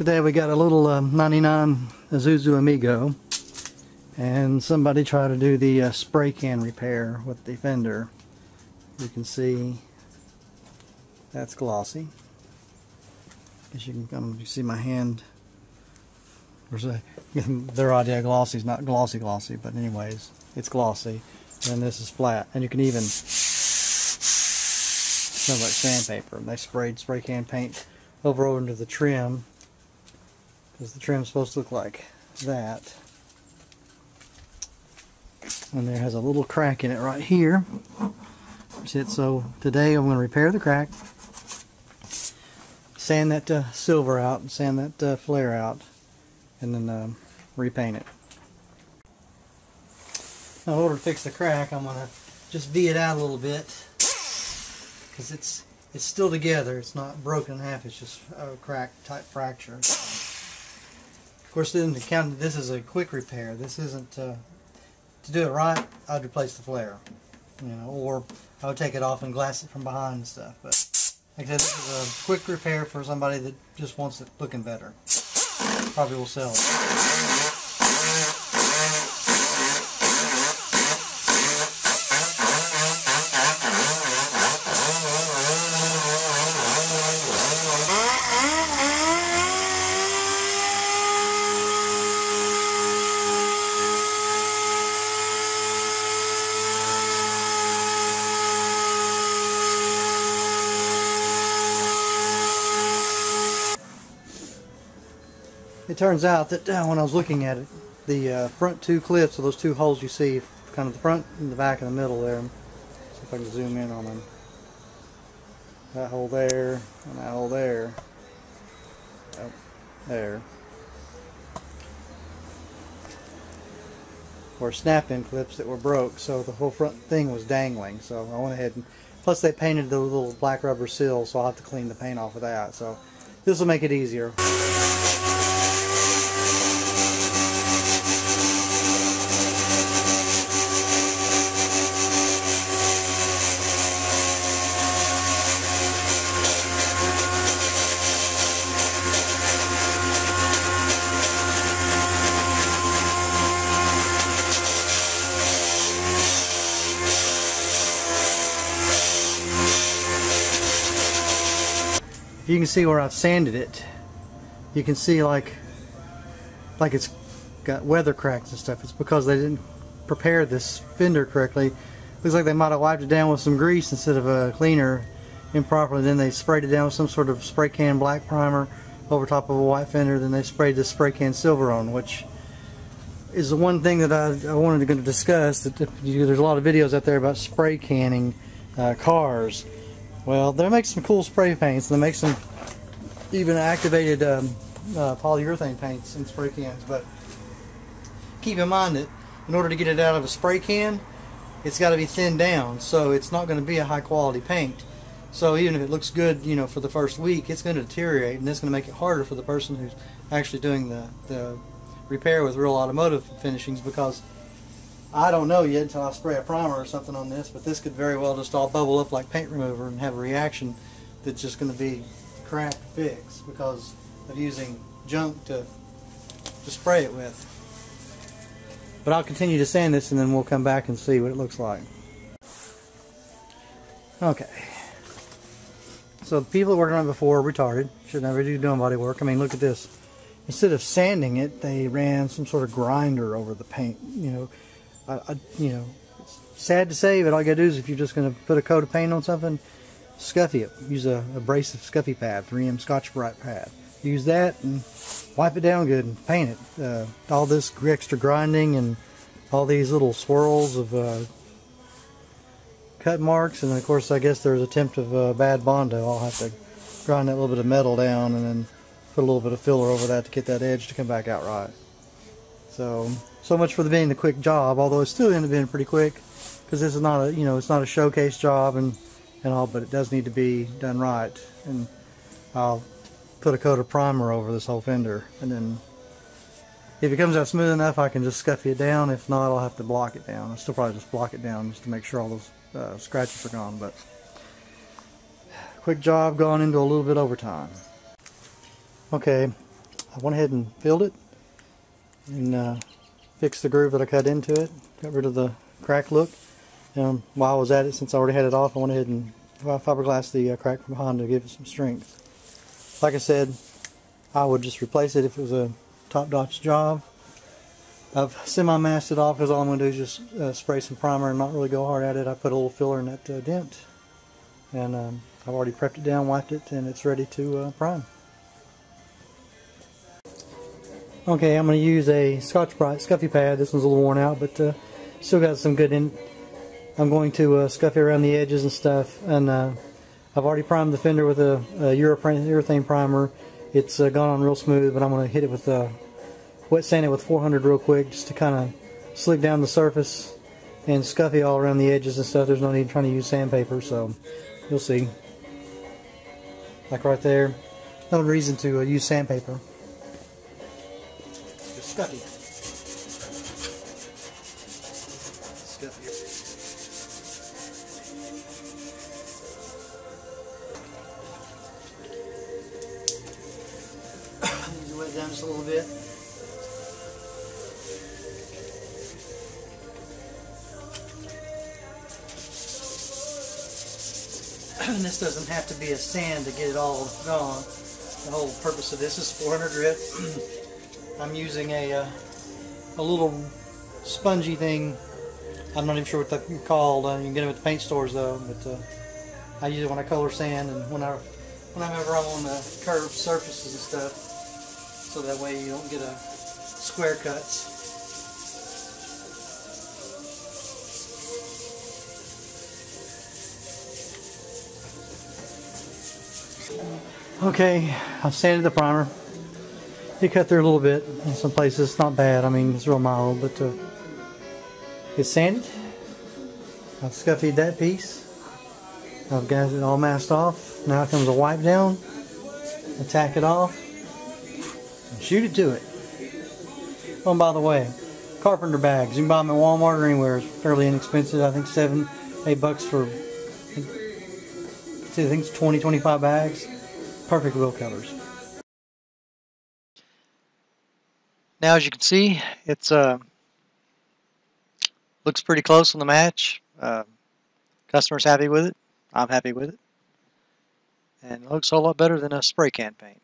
Today we got a little uh, 99 Isuzu Amigo and somebody tried to do the uh, spray can repair with the fender. You can see that's glossy. As you can um, you see my hand. Their idea glossy is not glossy glossy, but anyways, it's glossy. And this is flat. And you can even smell like sandpaper. They sprayed spray can paint over into the trim because the trim supposed to look like that. And there has a little crack in it right here. So today I'm going to repair the crack, sand that uh, silver out, and sand that uh, flare out, and then uh, repaint it. Now in order to fix the crack, I'm going to just V it out a little bit because it's it's still together. It's not broken in half. It's just a crack type fracture. Of course, then to count this is a quick repair. This isn't uh, to do it right. I'd replace the flare, you know, or I would take it off and glass it from behind and stuff. But like I said, this is a quick repair for somebody that just wants it looking better. Probably will sell it. It turns out that uh, when I was looking at it, the uh, front two clips of those two holes you see, kind of the front and the back and the middle there. See if I can zoom in on them. That hole there and that hole there. There. Were snap-in clips that were broke, so the whole front thing was dangling. So I went ahead and, plus they painted the little black rubber seal, so I'll have to clean the paint off of that. So this will make it easier. You can see where I've sanded it. You can see like like it's got weather cracks and stuff. It's because they didn't prepare this fender correctly. Looks like they might have wiped it down with some grease instead of a cleaner improperly. Then they sprayed it down with some sort of spray can black primer over top of a white fender. Then they sprayed the spray can silver on which is the one thing that I, I wanted to discuss. That there's a lot of videos out there about spray canning uh, cars well, they make some cool spray paints. And they make some even activated um, uh, polyurethane paints in spray cans. But keep in mind that in order to get it out of a spray can, it's got to be thinned down. So it's not going to be a high quality paint. So even if it looks good, you know, for the first week, it's going to deteriorate, and it's going to make it harder for the person who's actually doing the, the repair with real automotive finishings because I don't know yet until I spray a primer or something on this, but this could very well just all bubble up like paint remover and have a reaction that's just going to be crack fix because of using junk to, to spray it with. But I'll continue to sand this and then we'll come back and see what it looks like. Okay. So the people that worked on it before retarded. Should never do doing body work. I mean, look at this. Instead of sanding it, they ran some sort of grinder over the paint. You know, I, I, you know, sad to say, but all you gotta do is if you're just gonna put a coat of paint on something, scuffy it. Use a abrasive scuffy pad, 3M Scotch-Brite pad. Use that and wipe it down good and paint it. Uh, all this extra grinding and all these little swirls of uh, cut marks, and of course, I guess there's attempt of uh, bad Bondo. I'll have to grind that little bit of metal down and then put a little bit of filler over that to get that edge to come back out right. So, so much for the being the quick job, although it still ended up being pretty quick because this is not a, you know, it's not a showcase job and, and all, but it does need to be done right. And I'll put a coat of primer over this whole fender and then if it comes out smooth enough I can just scuffy it down. If not I'll have to block it down. I'll still probably just block it down just to make sure all those uh, scratches are gone but quick job going into a little bit overtime. Okay I went ahead and filled it and uh, fixed the groove that I cut into it, got rid of the crack look. And while I was at it, since I already had it off, I went ahead and fiberglass the uh, crack from behind to give it some strength. Like I said, I would just replace it if it was a top notch job. I've semi-masked it off because all I'm going to do is just uh, spray some primer and not really go hard at it. I put a little filler in that uh, dent and um, I've already prepped it down, wiped it, and it's ready to uh, prime. Okay, I'm going to use a Scotch-Brite Scuffy pad. This one's a little worn out, but uh, still got some good in. I'm going to uh, scuff it around the edges and stuff, and uh, I've already primed the fender with a, a urethane primer. It's uh, gone on real smooth, but I'm going to hit it with a wet sand it with 400 real quick just to kind of slick down the surface and scuffy all around the edges and stuff. There's no need trying to use sandpaper, so you'll see. Like right there. No reason to uh, use sandpaper. Scuffy. Scuffy. wet down just a little bit. and this doesn't have to be a sand to get it all gone. The whole purpose of this is 400 grit. I'm using a, uh, a little spongy thing. I'm not even sure what they're called. Uh, you can get them at the paint stores though. But uh, I use it when I color sand and when I whenever I'm on the curved surfaces and stuff. So that way you don't get a square cuts. Okay, I've sanded the primer. It cut through a little bit in some places. It's not bad. I mean, it's real mild, but uh, it's sanded. I've scuffied that piece. I've got it all masked off. Now comes a wipe down. Attack it off. And shoot it to it. Oh, by the way, carpenter bags. You can buy them at Walmart or anywhere. It's fairly inexpensive. I think seven, eight bucks for, I think it's 20, 25 bags perfect wheel covers. Now as you can see, it's uh, looks pretty close on the match. Uh, customer's happy with it. I'm happy with it. And it looks a lot better than a spray can paint.